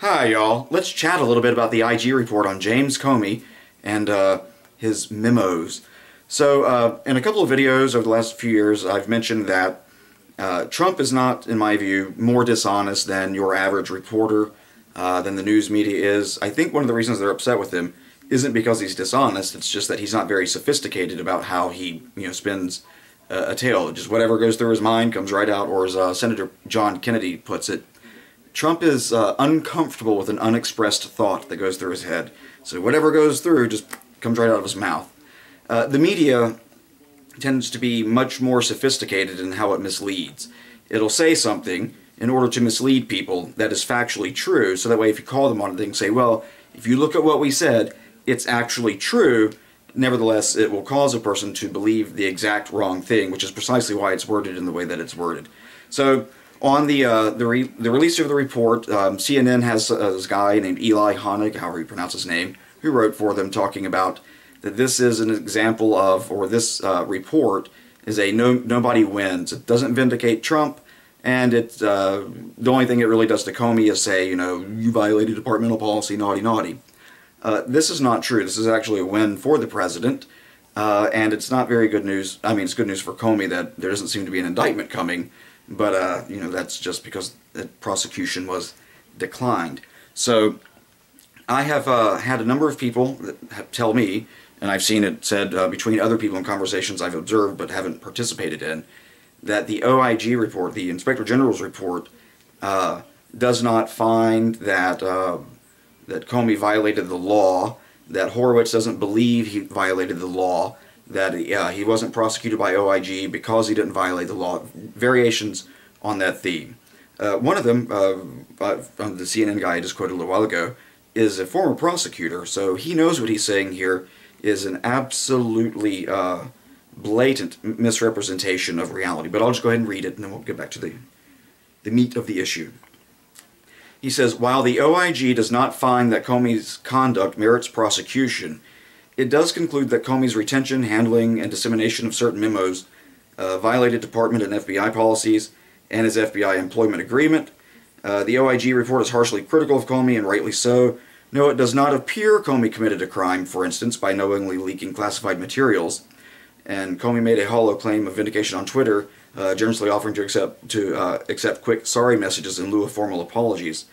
Hi, y'all. Let's chat a little bit about the IG report on James Comey and uh, his memos. So, uh, in a couple of videos over the last few years, I've mentioned that uh, Trump is not, in my view, more dishonest than your average reporter, uh, than the news media is. I think one of the reasons they're upset with him isn't because he's dishonest, it's just that he's not very sophisticated about how he, you know, spins a tale. Just whatever goes through his mind comes right out, or as uh, Senator John Kennedy puts it, Trump is uh, uncomfortable with an unexpressed thought that goes through his head. So whatever goes through just comes right out of his mouth. Uh, the media tends to be much more sophisticated in how it misleads. It'll say something in order to mislead people that is factually true, so that way if you call them on it, they can say, well, if you look at what we said, it's actually true. Nevertheless, it will cause a person to believe the exact wrong thing, which is precisely why it's worded in the way that it's worded. So on the uh, the, re- the release of the report, um, CNN has uh, this guy named Elie Honig, however you pronounce his name, who wrote for them talking about that this is an example of, or this uh, report is a no nobody wins. It doesn't vindicate Trump, and it uh, the only thing it really does to Comey is say, you know, you violated departmental policy, naughty, naughty. Uh, this is not true. This is actually a win for the president. Uh, and it's not very good news. I mean, it's good news for Comey that there doesn't seem to be an indictment coming but uh, you know that's just because the prosecution was declined. So I have uh, had a number of people tell me, and I've seen it said uh, between other people in conversations I've observed but haven't participated in, that the OIG report, the Inspector General's report, uh, does not find that uh, that Comey violated the law, that Horowitz doesn't believe he violated the law, that uh, he wasn't prosecuted by OIG because he didn't violate the law. Variations on that theme. Uh, one of them, uh, the CNN guy I just quoted a little while ago, is a former prosecutor, so he knows what he's saying here is an absolutely uh, blatant misrepresentation of reality. But I'll just go ahead and read it, and then we'll get back to the, the meat of the issue. He says, While the OIG does not find that Comey's conduct merits prosecution, it does conclude that Comey's retention, handling, and dissemination of certain memos uh, violated department and FBI policies and his FBI employment agreement. Uh, the OIG report is harshly critical of Comey, and rightly so. No, it does not appear Comey committed a crime, for instance, by knowingly leaking classified materials. And Comey made a hollow claim of vindication on Twitter, uh, generously offering to accept to uh, accept quick sorry messages in lieu of formal apologies.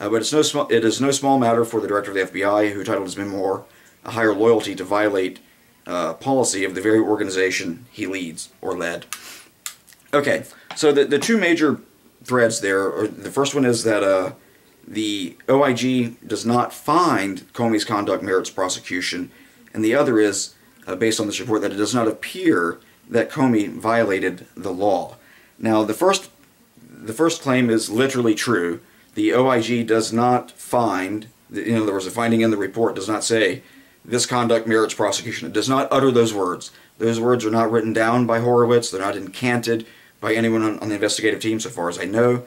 Uh, but it's no it is no small matter for the director of the FBI, who titled his memoir a higher loyalty to violate uh, policy of the very organization he leads or led. Okay, so the, the two major threads there are the first one is that uh, the OIG does not find Comey's conduct merits prosecution, and the other is, uh, based on this report, that it does not appear that Comey violated the law. Now, the first, the first claim is literally true. The OIG does not find, in other words, the finding in the report does not say this conduct merits prosecution. It does not utter those words. Those words are not written down by Horowitz. They're not incanted by anyone on, on the investigative team, so far as I know.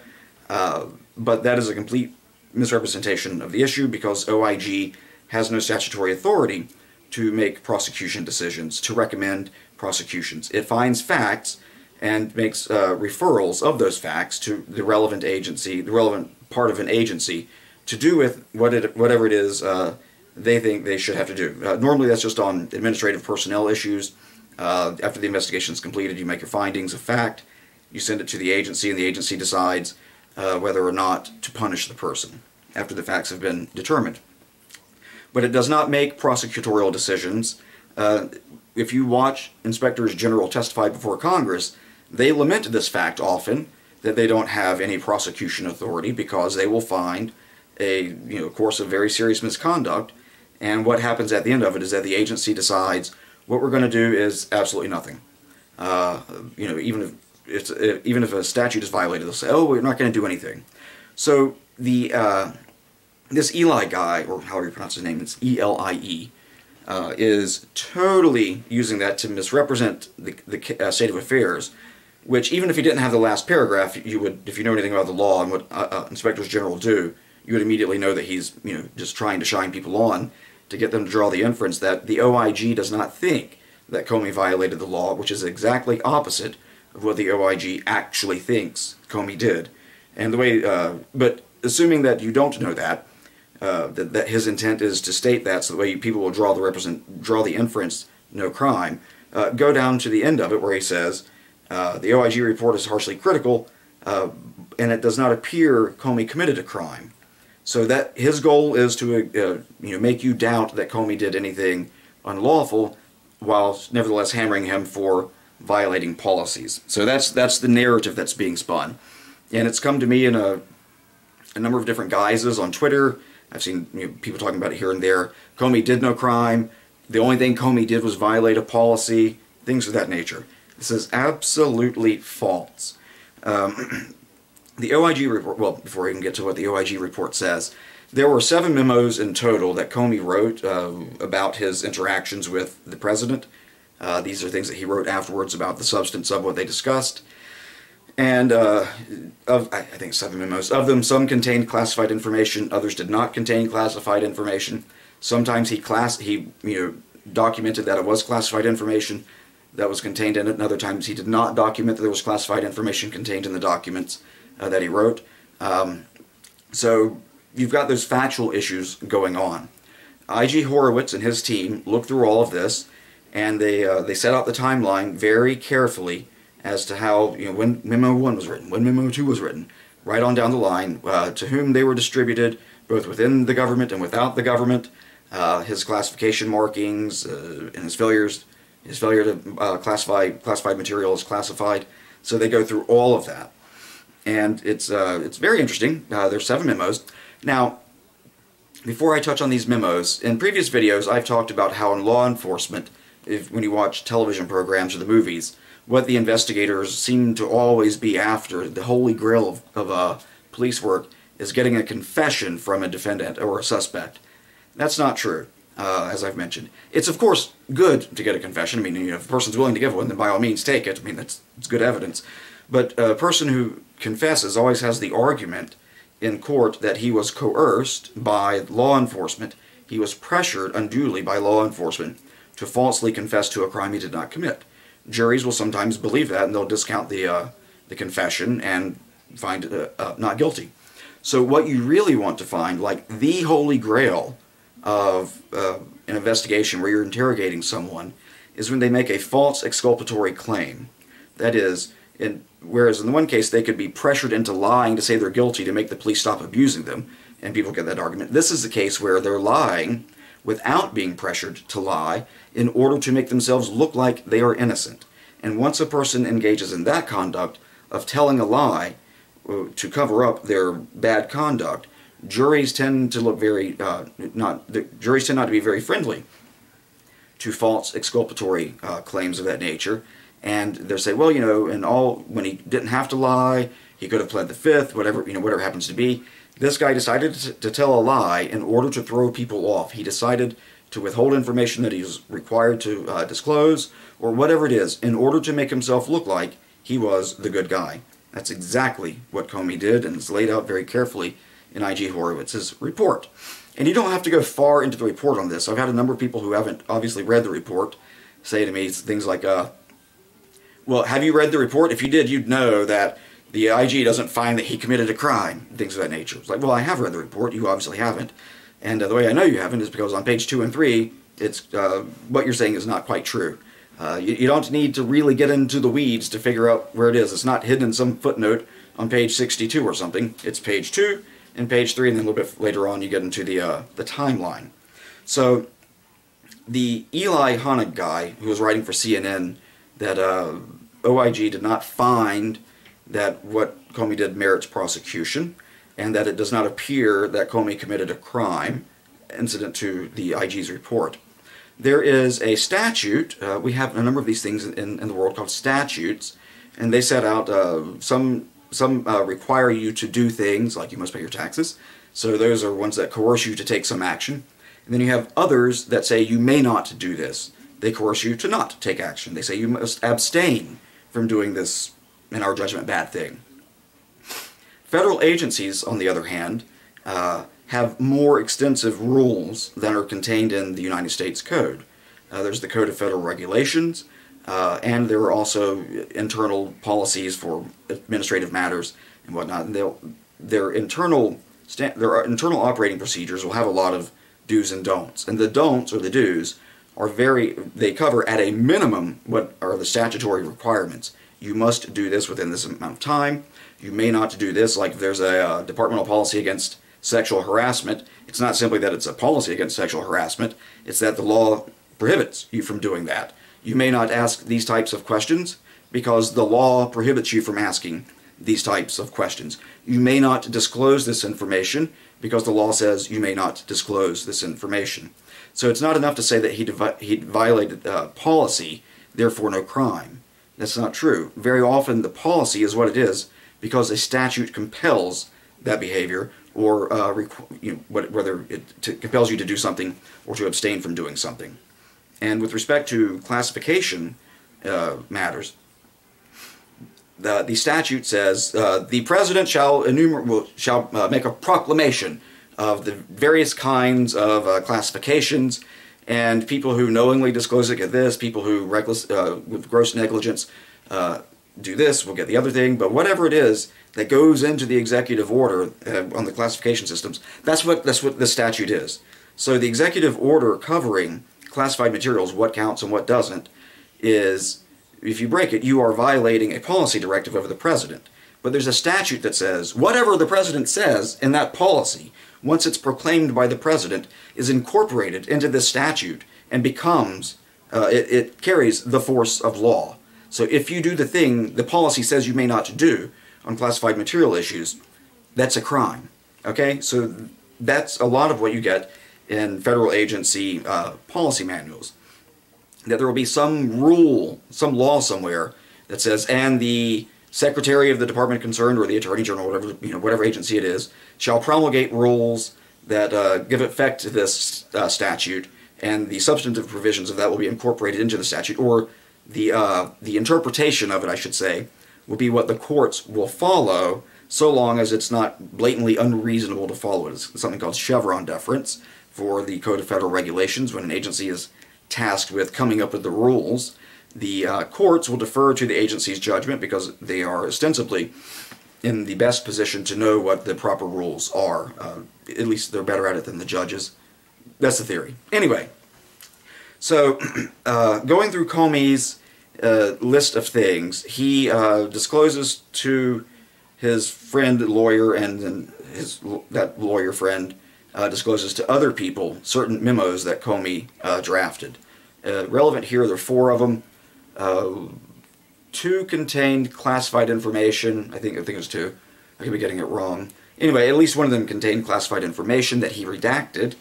Uh, but that is a complete misrepresentation of the issue because OIG has no statutory authority to make prosecution decisions, to recommend prosecutions. It finds facts and makes uh, referrals of those facts to the relevant agency, the relevant part of an agency, to do with what it, whatever it is uh, they think they should have to do. Uh, normally, that's just on administrative personnel issues. Uh, after the investigation is completed, you make your findings of fact, you send it to the agency, and the agency decides uh, whether or not to punish the person after the facts have been determined. But it does not make prosecutorial decisions. Uh, if you watch inspectors general testify before Congress, they lament this fact often that they don't have any prosecution authority because they will find a you know course of very serious misconduct and what happens at the end of it is that the agency decides what we're going to do is absolutely nothing. Uh, you know, even if it's if, even if a statute is violated, they'll say, "Oh, we're not going to do anything." So the uh, this Elie guy, or however you pronounce his name, it's E L I E, uh, is totally using that to misrepresent the the uh, state of affairs. Which even if he didn't have the last paragraph, you would, if you know anything about the law and what uh, uh, inspectors general do, you would immediately know that he's you know just trying to shine people on to get them to draw the inference that the OIG does not think that Comey violated the law, which is exactly opposite of what the OIG actually thinks Comey did. And the way, uh, but assuming that you don't know that, uh, that, that his intent is to state that so the way people will draw the represent draw the inference no crime. Uh, go down to the end of it where he says uh, the OIG report is harshly critical, uh, and it does not appear Comey committed a crime. So that his goal is to uh, you know make you doubt that Comey did anything unlawful, while nevertheless hammering him for violating policies. So that's that's the narrative that's being spun, and it's come to me in a a number of different guises on Twitter. I've seen you know, people talking about it here and there. Comey did no crime. The only thing Comey did was violate a policy. Things of that nature. This is absolutely false. Um, the OIG report, well, before I even get to what the OIG report says, there were seven memos in total that Comey wrote uh, about his interactions with the president. Uh, these are things that he wrote afterwards about the substance of what they discussed. And uh, of I think seven memos of them, some contained classified information, others did not contain classified information. Sometimes he class he you know documented that it was classified information that was contained in it, and other times he did not document that there was classified information contained in the documents uh, that he wrote. Um, so you've got those factual issues going on. I.G. Horowitz and his team looked through all of this, and they uh, they set out the timeline very carefully as to how you know when Memo One was written, when Memo Two was written, right on down the line, uh, to whom they were distributed, both within the government and without the government, uh, his classification markings uh, and his failures, his failure to uh, classify classified material as classified. So they go through all of that, and it's uh, it's very interesting. Uh, there's seven memos now. Before I touch on these memos, in previous videos I've talked about how in law enforcement, if, when you watch television programs or the movies, what the investigators seem to always be after, the holy grail of, of uh, police work, is getting a confession from a defendant or a suspect. That's not true, uh, as I've mentioned. It's, of course, good to get a confession. I mean, you know, if a person's willing to give one, then by all means take it. I mean, that's it's good evidence. But a person who confesses always has the argument in court that he was coerced by law enforcement. He was pressured unduly by law enforcement to falsely confess to a crime he did not commit juries will sometimes believe that and they'll discount the uh, the confession and find uh, uh, not guilty. So what you really want to find, like the holy grail of uh, an investigation where you're interrogating someone, is when they make a false exculpatory claim. That is, whereas in the one case they could be pressured into lying to say they're guilty to make the police stop abusing them, and people get that argument. This is the case where they're lying without being pressured to lie in order to make themselves look like they are innocent. And once a person engages in that conduct of telling a lie uh, to cover up their bad conduct, juries tend to look very uh, not the juries tend not to be very friendly to false exculpatory uh, claims of that nature, and they say, well, you know, and all when he didn't have to lie, he could have pled the fifth, whatever you know, whatever happens to be. This guy decided to, tell a lie in order to throw people off. He decided to withhold information that he was required to uh, disclose, or whatever it is, in order to make himself look like he was the good guy. That's exactly what Comey did, and it's laid out very carefully in I.G. Horowitz's report. And you don't have to go far into the report on this. I've had a number of people who haven't obviously read the report say to me things like, uh, well, have you read the report? If you did, you'd know that the IG doesn't find that he committed a crime, things of that nature. It's like, well, I have read the report. You obviously haven't. And uh, the way I know you haven't is because on page two and three, it's uh, what you're saying is not quite true. Uh, you, you, don't need to really get into the weeds to figure out where it is. It's not hidden in some footnote on page 62 or something. It's page two and page three, and then a little bit later on you get into the uh, the timeline. So the Elie Honig guy who was writing for CNN that uh, OIG did not find that what Comey did merits prosecution, and that it does not appear that Comey committed a crime incident to the IG's report. There is a statute, uh, we have a number of these things in, in, the world called statutes, and they set out uh, some, some uh, require you to do things, like you must pay your taxes, so those are ones that coerce you to take some action. And then you have others that say you may not do this. They coerce you to not take action. They say you must abstain from doing this in our judgment, bad thing. Federal agencies, on the other hand, uh, have more extensive rules than are contained in the United States Code. Uh, there's the Code of Federal Regulations, uh, and there are also internal policies for administrative matters and whatnot. And their internal their internal operating procedures will have a lot of do's and don'ts. And the don'ts, or the do's, are very, they cover at a minimum what are the statutory requirements. You must do this within this amount of time. You may not do this, like there's a uh, departmental policy against sexual harassment, it's not simply that it's a policy against sexual harassment, it's that the law prohibits you from doing that. You may not ask these types of questions because the law prohibits you from asking these types of questions. You may not disclose this information because the law says you may not disclose this information. So it's not enough to say that he, he violated uh, policy, therefore no crime. That's not true. Very often the policy is what it is because a statute compels that behavior or uh, you know, whether it compels you to do something or to abstain from doing something. And with respect to classification uh, matters, the, the statute says uh, the president shall enumerate, shall uh, make a proclamation of the various kinds of uh, classifications and people who knowingly disclose it get this, people who reckless uh, with gross negligence uh, do this will get the other thing, but whatever it is that goes into the executive order uh, on the classification systems, that's what that's what the statute is. So the executive order covering classified materials, what counts and what doesn't, is if you break it, you are violating a policy directive of the president. But there's a statute that says whatever the president says in that policy, once it's proclaimed by the president, is incorporated into this statute and becomes, uh, it, it carries the force of law. So if you do the thing the policy says you may not do on classified material issues, that's a crime. Okay? So that's a lot of what you get in federal agency uh, policy manuals that there will be some rule, some law somewhere that says, and the secretary of the department concerned or the attorney general, whatever you know, whatever agency it is, shall promulgate rules that uh, give effect to this uh, statute, and the substantive provisions of that will be incorporated into the statute, or the uh, the interpretation of it, I should say, will be what the courts will follow, so long as it's not blatantly unreasonable to follow it. It's something called Chevron deference for the Code of Federal Regulations when an agency is tasked with coming up with the rules. The uh, courts will defer to the agency's judgment because they are ostensibly in the best position to know what the proper rules are. Uh, at least they're better at it than the judges. That's the theory. Anyway, so uh, going through Comey's uh, list of things, he uh, discloses to his friend lawyer and, and his that lawyer friend uh, discloses to other people certain memos that Comey drafted. Relevant here, there are four of them. Uh, two contained classified information. I think I think it was two. I could be getting it wrong. Anyway, at least one of them contained classified information that he redacted.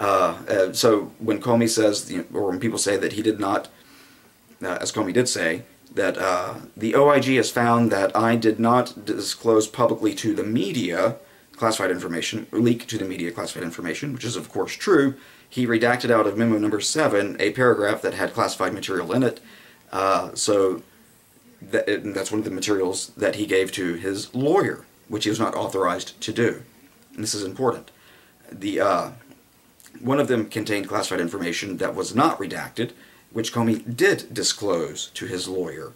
Uh, uh, so when Comey says, you know, or when people say that he did not, as Comey did say, that the OIG has found that I did not disclose publicly to the media classified information, leak to the media classified information, which is of course true, he redacted out of memo number 7 a paragraph that had classified material in it. Uh, so that, that's one of the materials that he gave to his lawyer, which he was not authorized to do. And this is important. The uh, One of them contained classified information that was not redacted, which Comey did disclose to his lawyer,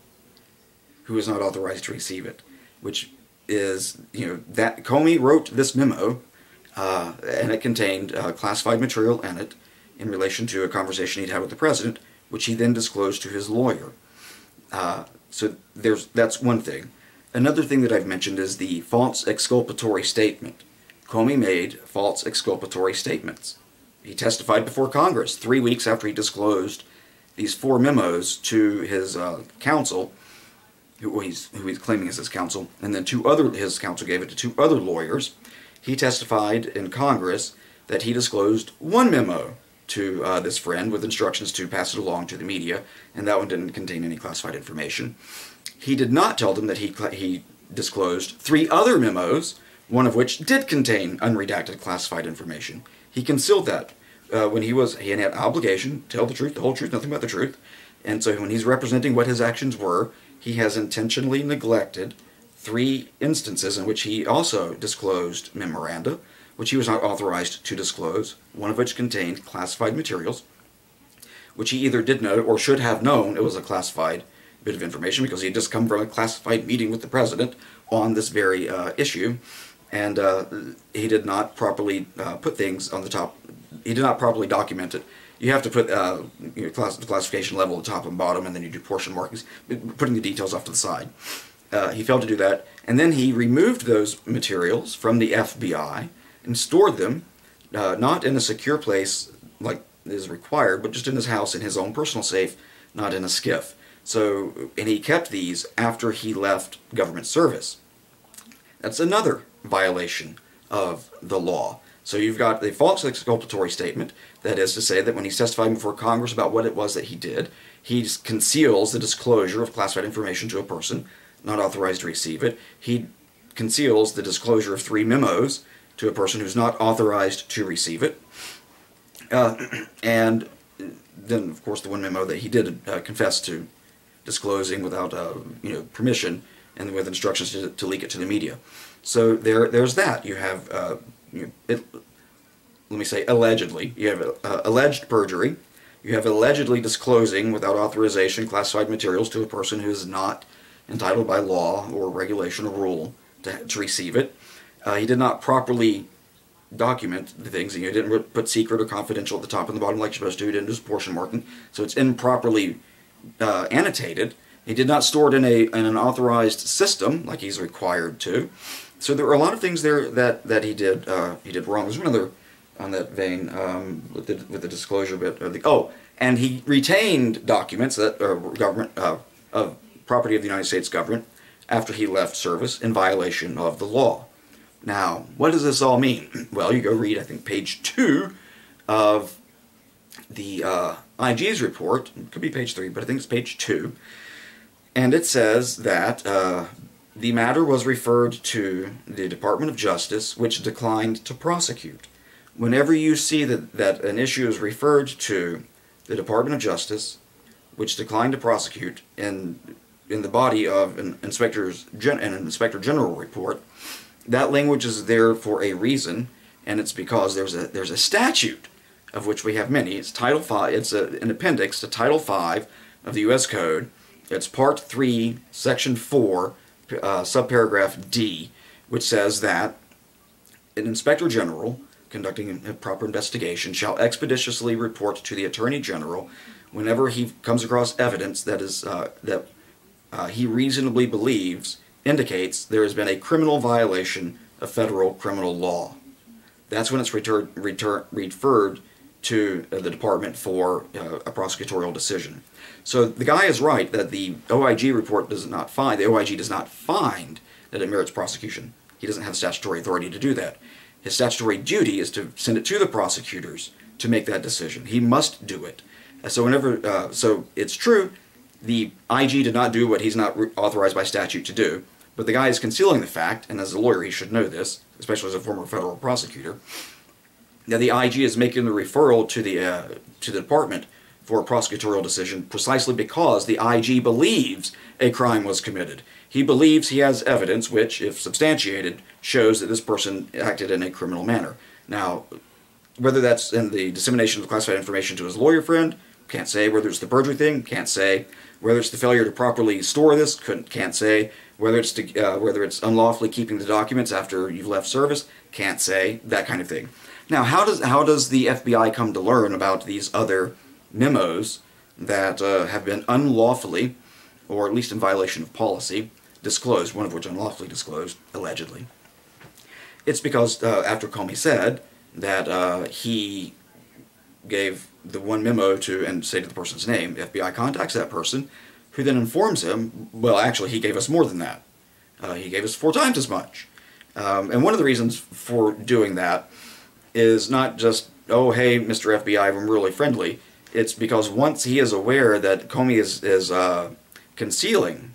who was not authorized to receive it, which is, you know, that Comey wrote this memo, uh, and it contained uh, classified material in it in relation to a conversation he'd had with the president, which he then disclosed to his lawyer. Uh, so there's that's one thing. Another thing that I've mentioned is the false exculpatory statement. Comey made false exculpatory statements. He testified before Congress three weeks after he disclosed these four memos to his uh, counsel who he's, who he's claiming is his counsel, and then two other, his counsel gave it to two other lawyers. He testified in Congress that he disclosed one memo to uh, this friend with instructions to pass it along to the media, and that one didn't contain any classified information. He did not tell them that he, he disclosed three other memos, one of which did contain unredacted classified information. He concealed that uh, when he was, he had an obligation to tell the truth, the whole truth, nothing but the truth. And so when he's representing what his actions were, he has intentionally neglected three instances in which he also disclosed memoranda, which he was not authorized to disclose, one of which contained classified materials, which he either did know or should have known it was a classified bit of information because he had just come from a classified meeting with the president on this very uh, issue. and uh, he did not properly uh, put things on the top. He did not properly document it. You have to put uh, you know, class, the classification level at the top and bottom, and then you do portion markings, putting the details off to the side. Uh, he failed to do that, and then he removed those materials from the FBI and stored them, uh, not in a secure place like is required, but just in his house in his own personal safe, not in a SCIF. So, and he kept these after he left government service. That's another violation of the law. So you've got the false exculpatory statement, that is to say that when he's testifying before Congress about what it was that he did, he conceals the disclosure of classified information to a person not authorized to receive it. He conceals the disclosure of three memos to a person who's not authorized to receive it. Uh, and then, of course, the one memo that he did uh, confess to disclosing without uh, you know permission and with instructions to, to, leak it to the media. So there, there's that. You have, uh, you it, let me say, allegedly. You have uh, alleged perjury. You have allegedly disclosing without authorization classified materials to a person who is not entitled by law or regulation or rule to, to receive it. Uh, he did not properly document the things. He didn't put secret or confidential at the top and the bottom like you're supposed to. He didn't do portion marking, so it's improperly uh, annotated. He did not store it in a in an authorized system like he's required to. So there are a lot of things there that that he did uh, he did wrong. There's another on that vein um, with the with the disclosure bit. The, oh, and he retained documents that are government uh, of property of the United States government after he left service in violation of the law. Now, what does this all mean? Well, you go read, I think, page two of the uh, IG's report. It could be page three, but I think it's page two. And it says that uh, the matter was referred to the Department of Justice, which declined to prosecute. Whenever you see that, that an issue is referred to the Department of Justice, which declined to prosecute, in in the body of an inspector's an inspector general report, that language is there for a reason, and it's because there's a there's a statute of which we have many. It's Title Five. It's a, an appendix to Title Five of the U.S. Code. It's Part Three, Section Four, uh, subparagraph D, which says that an inspector general conducting a proper investigation shall expeditiously report to the attorney general whenever he comes across evidence that is uh, that uh, he reasonably believes indicates there has been a criminal violation of federal criminal law. That's when it's retur- retur- referred to uh, the department for uh, a prosecutorial decision. So the guy is right that the OIG report does not find, the OIG does not find that it merits prosecution. He doesn't have statutory authority to do that. His statutory duty is to send it to the prosecutors to make that decision. He must do it. So whenever, uh, so it's true, the IG did not do what he's not authorized by statute to do. But the guy is concealing the fact, and as a lawyer he should know this, especially as a former federal prosecutor, that the IG is making the referral to the, uh, to the department for a prosecutorial decision precisely because the IG believes a crime was committed. He believes he has evidence which, if substantiated, shows that this person acted in a criminal manner. Now, whether that's in the dissemination of classified information to his lawyer friend, can't say. Whether it's the perjury thing, can't say. Whether it's the failure to properly store this, couldn't, can't say. Whether it's to, uh, whether it's unlawfully keeping the documents after you've left service, can't say. That kind of thing. Now, how does how does the FBI come to learn about these other memos that uh, have been unlawfully, or at least in violation of policy, disclosed? One of which unlawfully disclosed, allegedly. It's because uh, after Comey said that uh, he gave the one memo to and say to the person's name. The FBI contacts that person, who then informs him, well, actually, he gave us more than that. Uh, he gave us four times as much. Um, and one of the reasons for doing that is not just, oh, hey, Mr. FBI, I'm really friendly. It's because once he is aware that Comey is, is uh, concealing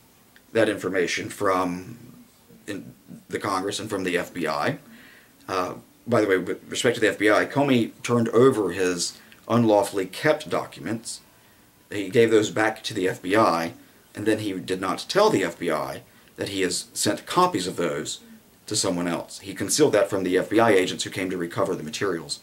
that information from the Congress and from the FBI, uh, by the way, with respect to the FBI, Comey turned over his unlawfully kept documents. He gave those back to the FBI, and then he did not tell the FBI that he has sent copies of those to someone else. He concealed that from the FBI agents who came to recover the materials.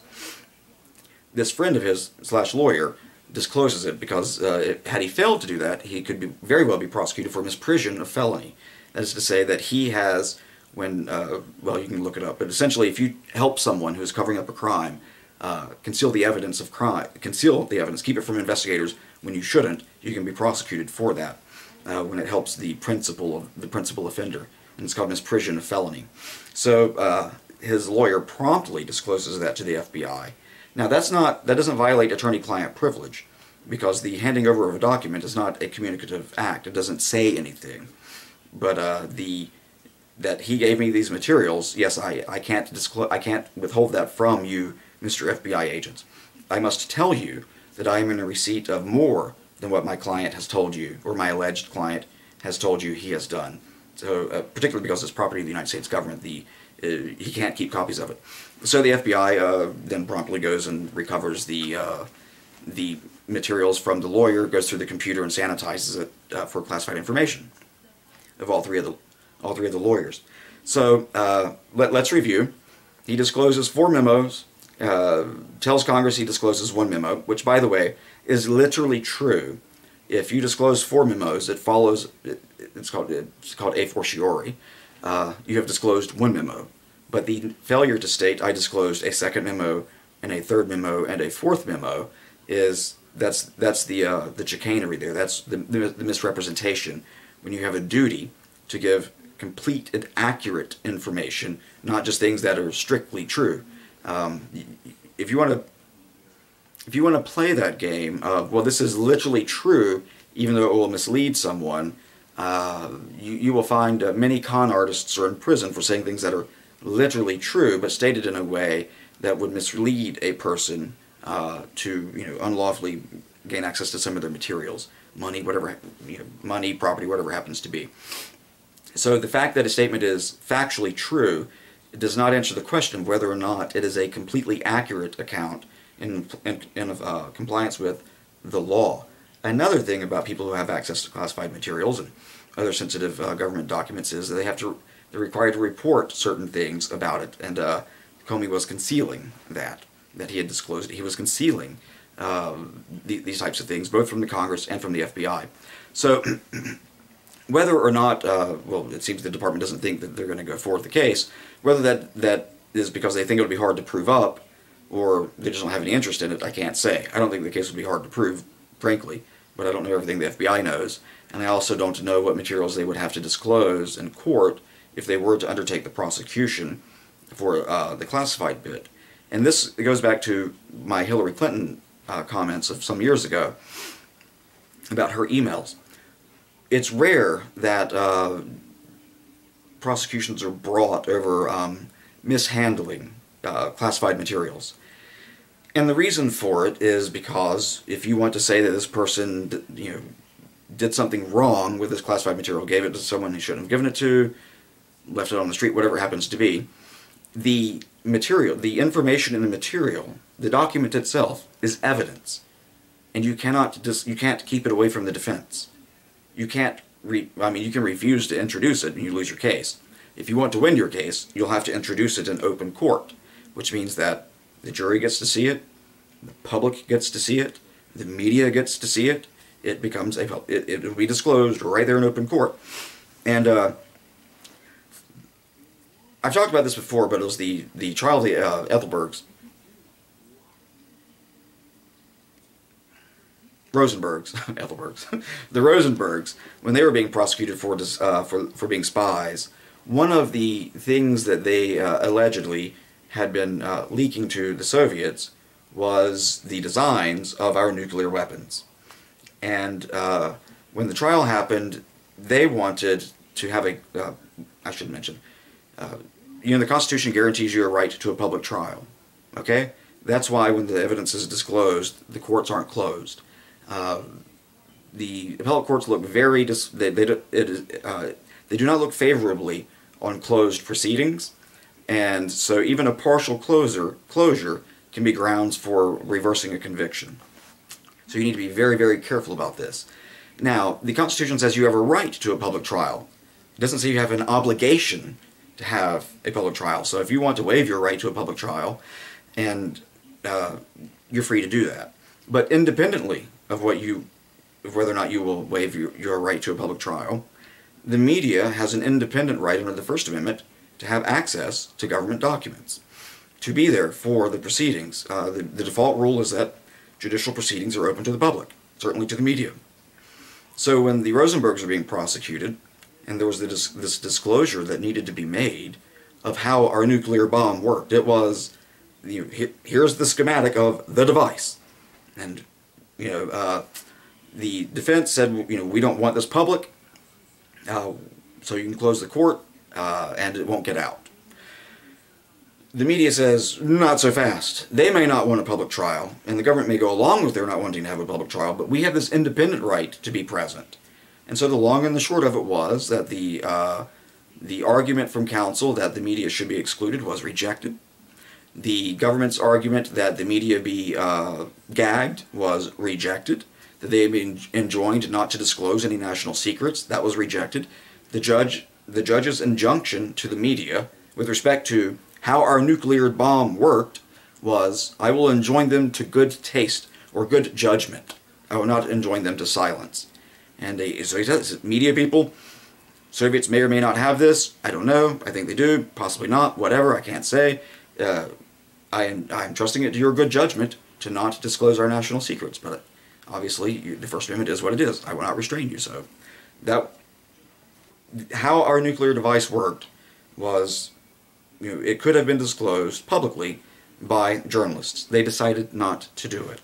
This friend of his slash lawyer discloses it because uh, it, had he failed to do that, he could be, very well be prosecuted for misprision of felony. That is to say that he has when, uh, well, you can look it up, but essentially, if you help someone who's covering up a crime, uh, conceal the evidence of crime, conceal the evidence, keep it from investigators when you shouldn't, you can be prosecuted for that uh, when it helps the principal of the principal offender, and it's called misprision of felony. So uh, his lawyer promptly discloses that to the FBI. Now that's not that doesn't violate attorney-client privilege because the handing over of a document is not a communicative act. It doesn't say anything. But uh, the that he gave me these materials, yes, I, I can't disclose I can't withhold that from you, Mr. FBI agents. I must tell you that I am in a receipt of more than what my client has told you, or my alleged client has told you he has done. So, uh, particularly because it's property of the United States government, the uh, he can't keep copies of it. So the FBI uh, then promptly goes and recovers the uh, the materials from the lawyer, goes through the computer and sanitizes it uh, for classified information of all three of the all three of the lawyers. So uh, let, let's review. He discloses four memos. Uh, tells Congress he discloses one memo, which, by the way, is literally true. If you disclose four memos, it follows. It, it's called it's called a fortiori. Uh, you have disclosed one memo, but the failure to state I disclosed a second memo and a third memo and a fourth memo is that's that's the uh, the chicanery there. That's the, the, the misrepresentation. When you have a duty to give complete and accurate information, not just things that are strictly true. Um, if you want to if you want to play that game of well, this is literally true, even though it will mislead someone, uh, you you will find uh, many con artists are in prison for saying things that are literally true, but stated in a way that would mislead a person uh, to you know unlawfully gain access to some of their materials, money, whatever you know, money, property, whatever happens to be. So the fact that a statement is factually true does not answer the question whether or not it is a completely accurate account in, in, in uh, compliance with the law. Another thing about people who have access to classified materials and other sensitive uh, government documents is that they have to they're required to report certain things about it, and uh, Comey was concealing that that he had disclosed. He was concealing uh, the, these types of things, both from the Congress and from the FBI. So. whether or not, uh, well, it seems the department doesn't think that they're going to go forward with the case, whether that, that is because they think it would be hard to prove up or they just don't have any interest in it, I can't say. I don't think the case would be hard to prove, frankly, but I don't know everything the FBI knows, and I also don't know what materials they would have to disclose in court if they were to undertake the prosecution for uh, the classified bit. And this goes back to my Hillary Clinton uh, comments of some years ago about her emails it's rare that uh, prosecutions are brought over um, mishandling uh, classified materials. And the reason for it is because if you want to say that this person, you know, did something wrong with this classified material, gave it to someone he shouldn't have given it to, left it on the street, whatever it happens to be, the material, the information in the material, the document itself, is evidence, and you cannot just you can't keep it away from the defense you can't, I mean, you can refuse to introduce it and you lose your case. If you want to win your case, you'll have to introduce it in open court, which means that the jury gets to see it, the public gets to see it, the media gets to see it. It becomes a it, it will be disclosed right there in open court, and uh, I've talked about this before, but it was the the trial of the uh, Ethelbergs Rosenbergs, Ethelbergs, the Rosenbergs, when they were being prosecuted for uh, for for being spies, one of the things that they uh, allegedly had been uh, leaking to the Soviets was the designs of our nuclear weapons. And uh, when the trial happened, they wanted to have a. Uh, I should mention, uh, you know, the Constitution guarantees you a right to a public trial. Okay, that's why when the evidence is disclosed, the courts aren't closed uh, the appellate courts look very dis- they they do, uh, they do not look favorably on closed proceedings, and so even a partial closure closure can be grounds for reversing a conviction. So you need to be very very careful about this. Now, the Constitution says you have a right to a public trial. It doesn't say you have an obligation to have a public trial. So if you want to waive your right to a public trial, and uh, you're free to do that. But independently of what you, whether or not you will waive your, your right to a public trial. The media has an independent right under the First Amendment to have access to government documents, to be there for the proceedings. Uh, the, the default rule is that judicial proceedings are open to the public, certainly to the media. So when the Rosenbergs were being prosecuted, and there was this, this disclosure that needed to be made of how our nuclear bomb worked, it was, you know, here's the schematic of the device, and you know, uh, the defense said, you know, we don't want this public, uh, so you can close the court, uh, and it won't get out. The media says, not so fast. They may not want a public trial, and the government may go along with their not wanting to have a public trial, but we have this independent right to be present. And so the long and the short of it was that the, uh, the argument from counsel that the media should be excluded was rejected. The government's argument that the media be uh, gagged was rejected. That they had been enjoined not to disclose any national secrets, that was rejected. The judge, the judge's injunction to the media with respect to how our nuclear bomb worked was, I will enjoin them to good taste or good judgment. I will not enjoin them to silence. And they, so he says, media people, Soviets may or may not have this. I don't know. I think they do. Possibly not. Whatever. I can't say. Uh, I am, I'm trusting it to your good judgment to not disclose our national secrets. But obviously, you, the First Amendment is what it is. I will not restrain you. So that how our nuclear device worked was, you know, it could have been disclosed publicly by journalists. They decided not to do it.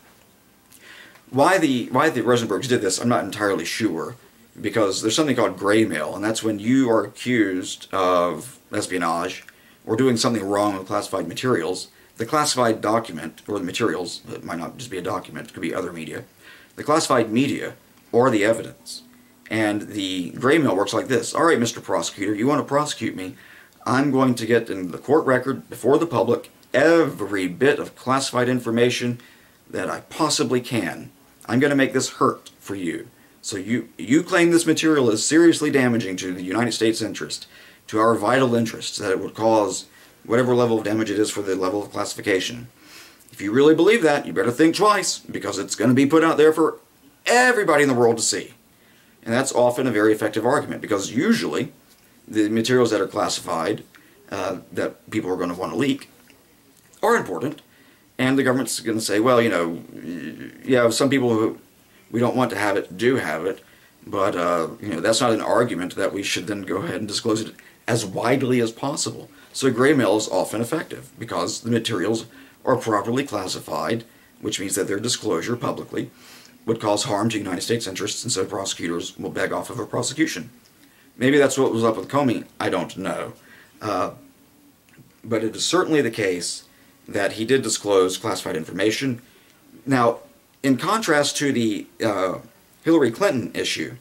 Why the why the Rosenbergs did this, I'm not entirely sure, because there's something called gray mail, and that's when you are accused of espionage or doing something wrong with classified materials, the classified document, or the materials, it might not just be a document, it could be other media, the classified media, or the evidence. And the gray mail works like this. All right, Mr. Prosecutor, you want to prosecute me. I'm going to get in the court record before the public every bit of classified information that I possibly can. I'm going to make this hurt for you. So you, you claim this material is seriously damaging to the United States interest, to our vital interests, that it would cause whatever level of damage it is for the level of classification. If you really believe that, you better think twice, because it's going to be put out there for everybody in the world to see. And that's often a very effective argument, because usually the materials that are classified, uh, that people are going to want to leak, are important, and the government's going to say, well, you know, yeah, some people who we don't want to have it do have it, but uh, you know that's not an argument that we should then go ahead and disclose it as widely as possible. So gray mail is often effective because the materials are properly classified, which means that their disclosure publicly would cause harm to United States interests, and so prosecutors will beg off of a prosecution. Maybe that's what was up with Comey. I don't know. Uh, but it is certainly the case that he did disclose classified information. Now, in contrast to the uh, Hillary Clinton issue,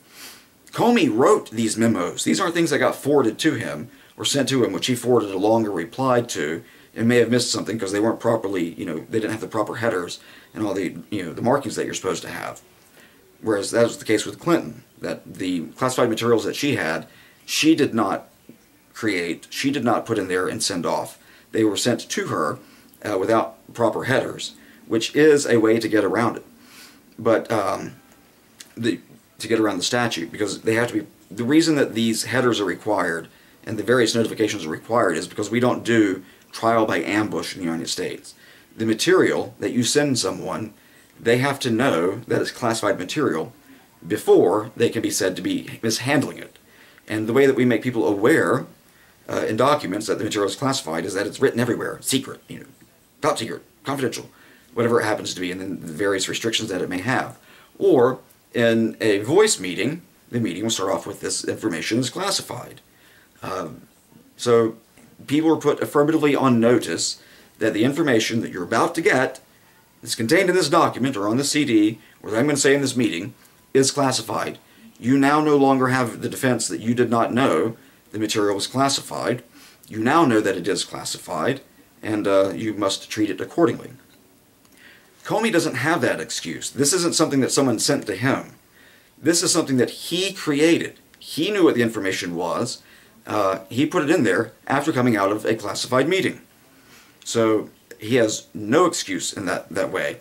Comey wrote these memos. These aren't things that got forwarded to him or sent to him, which he forwarded along or replied to, and may have missed something because they weren't properly, you know, they didn't have the proper headers and all the, you know, the markings that you're supposed to have. Whereas that was the case with Clinton, that the classified materials that she had, she did not create, she did not put in there and send off. They were sent to her uh, without proper headers, which is a way to get around it. But um, the, to get around the statute, because they have to be, the reason that these headers are required and the various notifications required is because we don't do trial by ambush in the United States. The material that you send someone, they have to know that it's classified material before they can be said to be mishandling it. And the way that we make people aware uh, in documents that the material is classified is that it's written everywhere, secret, you know, top secret, confidential, whatever it happens to be, and then the various restrictions that it may have. Or in a voice meeting, the meeting will start off with this information is classified. Um, so people are put affirmatively on notice that the information that you're about to get that's contained in this document or on the CD or that I'm going to say in this meeting is classified. You now no longer have the defense that you did not know the material was classified. You now know that it is classified and uh, you must treat it accordingly. Comey doesn't have that excuse. This isn't something that someone sent to him. This is something that he created. He knew what the information was. Uh, he put it in there after coming out of a classified meeting. So he has no excuse in that, that way.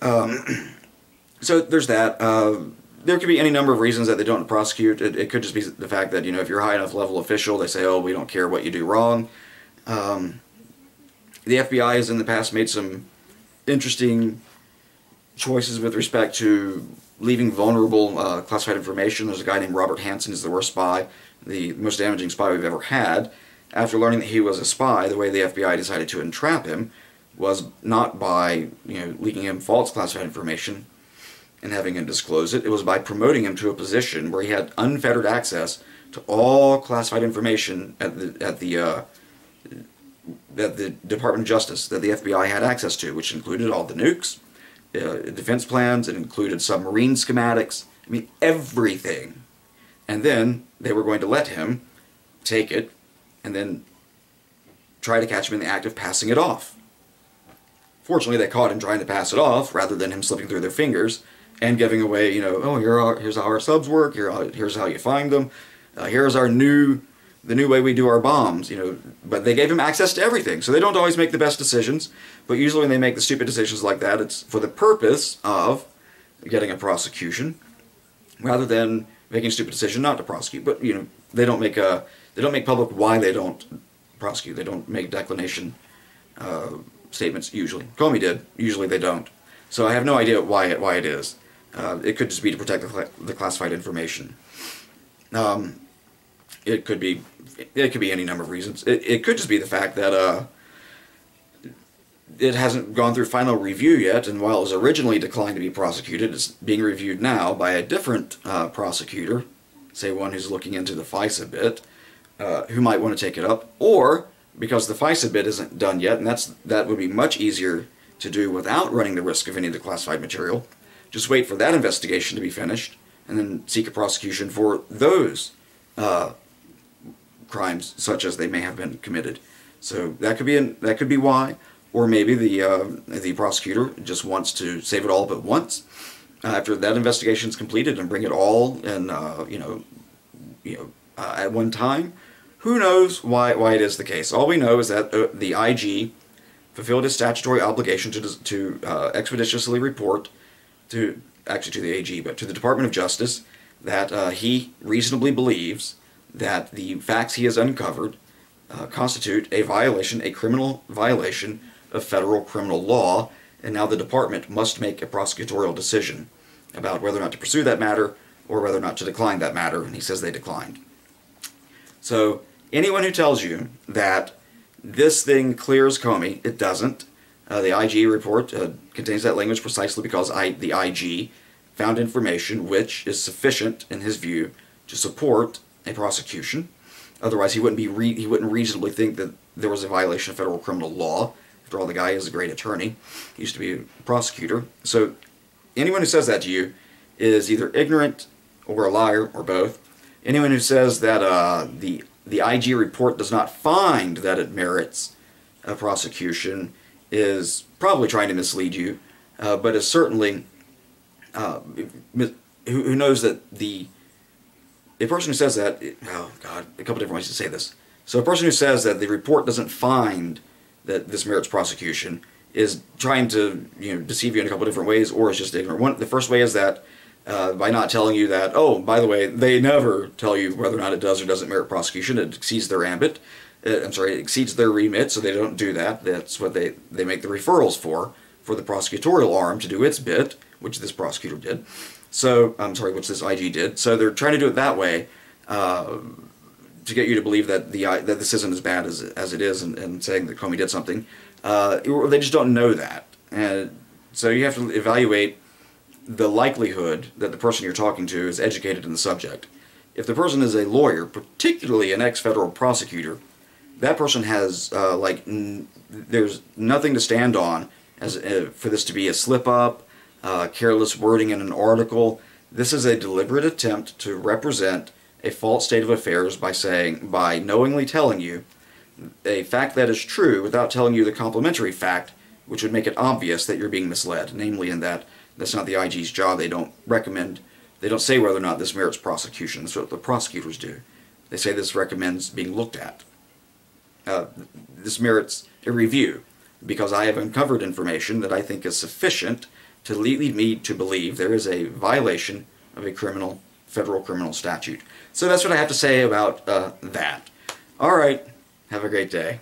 Um, so there's that. Uh, there could be any number of reasons that they don't prosecute. It, it, could just be the fact that you know if you're a high enough level official, they say, "Oh, we don't care what you do wrong." Um, the FBI has in the past made some interesting choices with respect to leaving vulnerable uh, classified information. There's a guy named Robert Hanssen, is the worst spy, the most damaging spy we've ever had. After learning that he was a spy, the way the FBI decided to entrap him was not by you know leaking him false classified information and having him disclose it. It was by promoting him to a position where he had unfettered access to all classified information at the at the uh, that the Department of Justice that the FBI had access to, which included all the nukes, uh, defense plans, it included submarine schematics. I mean everything. And then they were going to let him take it and then try to catch him in the act of passing it off. Fortunately, they caught him trying to pass it off rather than him slipping through their fingers and giving away, you know, oh, here are, here's how our subs work, here, here's how you find them, uh, here's our new, the new way we do our bombs, you know. But they gave him access to everything, so they don't always make the best decisions. But usually, when they make the stupid decisions like that, it's for the purpose of getting a prosecution, rather than making a stupid decision not to prosecute. But you know, they don't make a, they don't make public why they don't prosecute. They don't make declination. Uh, statements usually. Comey did. Usually they don't. So I have no idea why it, why it is. Uh, it could just be to protect the, cl the classified information. Um, it could be it could be any number of reasons. It, it could just be the fact that uh, it hasn't gone through final review yet, and while it was originally declined to be prosecuted, it's being reviewed now by a different uh, prosecutor, say one who's looking into the FISA bit, uh, who might want to take it up, or because the FISA bit isn't done yet, and that's that would be much easier to do without running the risk of any of the classified material. Just wait for that investigation to be finished, and then seek a prosecution for those uh, crimes, such as they may have been committed. So that could be an, that could be why, or maybe the uh, the prosecutor just wants to save it all up at once uh, after that investigation is completed and bring it all and uh, you know you know uh, at one time who knows why, why it is the case? All we know is that the IG fulfilled his statutory obligation to, to uh, expeditiously report to, actually to the AG, but to the Department of Justice that uh, he reasonably believes that the facts he has uncovered constitute a violation, a criminal violation of federal criminal law, and now the department must make a prosecutorial decision about whether or not to pursue that matter or whether or not to decline that matter, and he says they declined. So anyone who tells you that this thing clears Comey, it doesn't. Uh, the IG report uh, contains that language precisely because I, the IG found information which is sufficient, in his view, to support a prosecution. Otherwise, he wouldn't be he wouldn't reasonably think that there was a violation of federal criminal law. After all, the guy is a great attorney. He used to be a prosecutor. So, anyone who says that to you is either ignorant or a liar or both. Anyone who says that uh, the the IG report does not find that it merits a prosecution is probably trying to mislead you, uh, but is certainly uh, who, who, knows that the a person who says that oh god a couple different ways to say this. So a person who says that the report doesn't find that this merits prosecution is trying to you know deceive you in a couple different ways, or is just ignorant. One, the first way is that uh, by not telling you that, oh, by the way, they never tell you whether or not it does or doesn't merit prosecution. It exceeds their ambit. Uh, I'm sorry, it exceeds their remit, so they don't do that. That's what they, they make the referrals for, for the prosecutorial arm to do its bit, which this prosecutor did. So, I'm sorry, which this IG did. So they're trying to do it that way uh, to get you to believe that the that this isn't as bad as, as it is and, and saying that Comey did something. Uh, they just don't know that. And so you have to evaluate the likelihood that the person you're talking to is educated in the subject. If the person is a lawyer, particularly an ex-federal prosecutor, that person has uh, like there's nothing to stand on as uh, for this to be a slip up, uh, careless wording in an article. This is a deliberate attempt to represent a false state of affairs by saying by knowingly telling you a fact that is true without telling you the complementary fact, which would make it obvious that you're being misled, namely in that that's not the IG's job. They don't recommend, they don't say whether or not this merits prosecution. That's what the prosecutors do. They say this recommends being looked at. Uh, this merits a review because I have uncovered information that I think is sufficient to lead me to believe there is a violation of a criminal, federal criminal statute. So that's what I have to say about uh, that. All right. Have a great day.